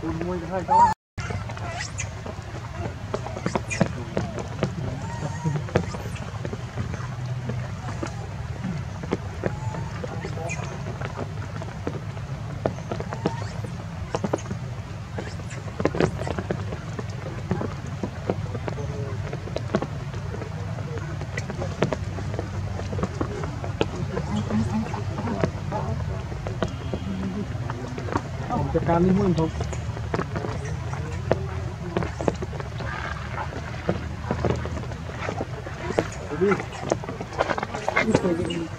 Todo mundo vai dar uma... จัดการนี่เพื่อนผมดูดิ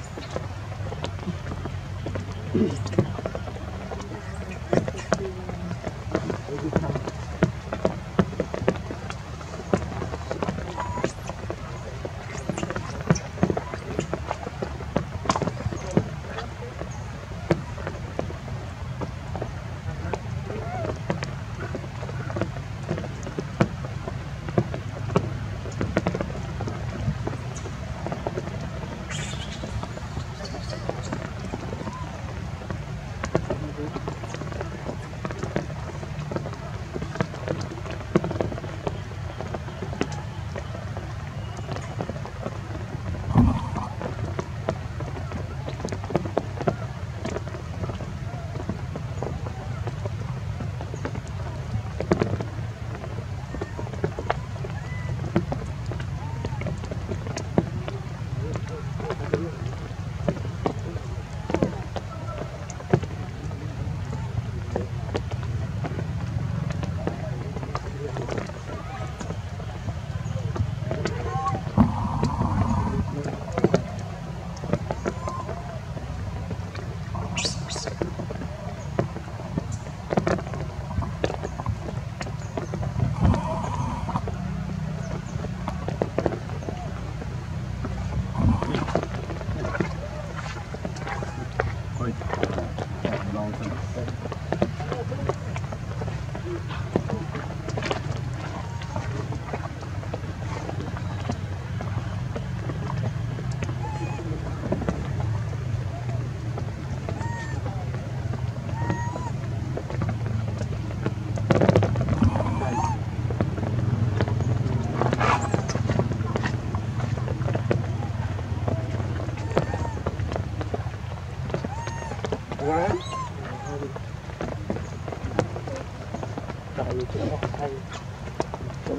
quá tại vì chỗ hay chỗ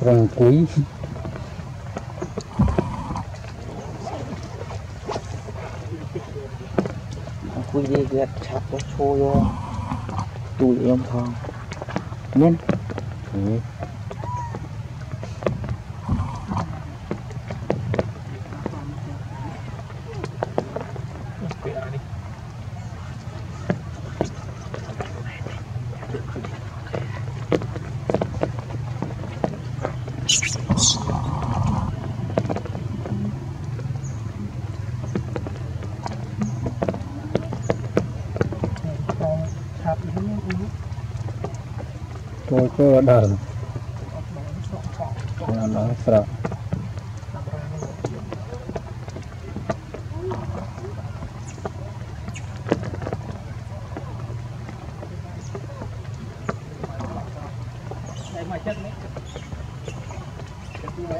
ត្រង់អង្គុយអង្គុយនេះវាឆាប់ទៅឈោយកទូលអៀមផងមែនហ៎ cô cô đờn nó sợ Hãy subscribe cho kênh Ghiền Mì Gõ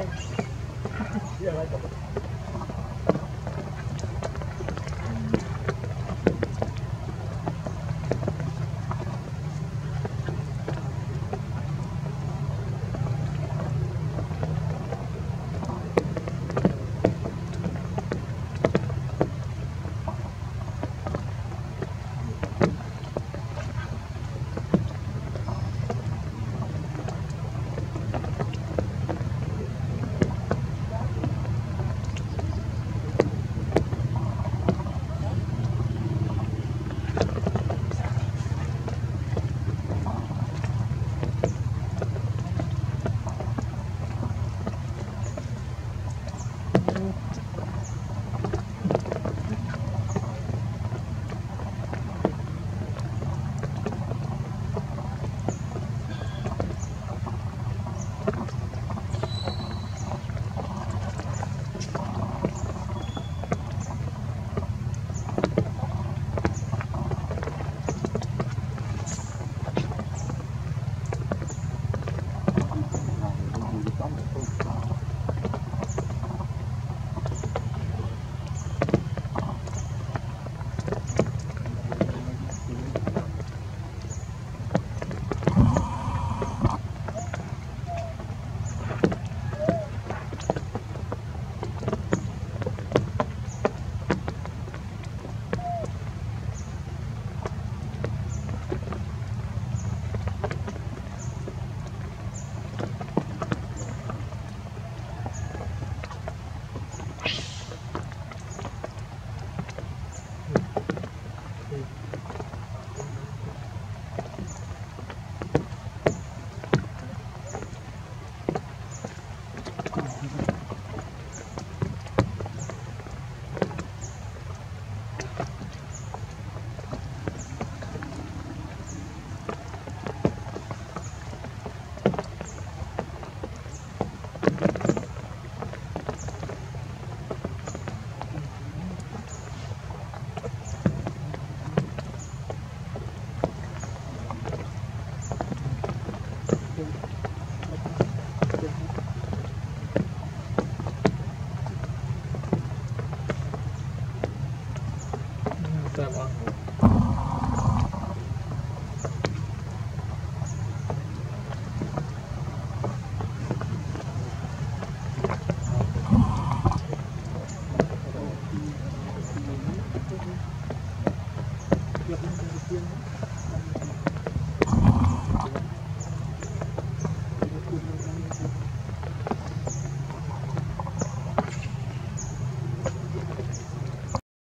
Để không bỏ lỡ những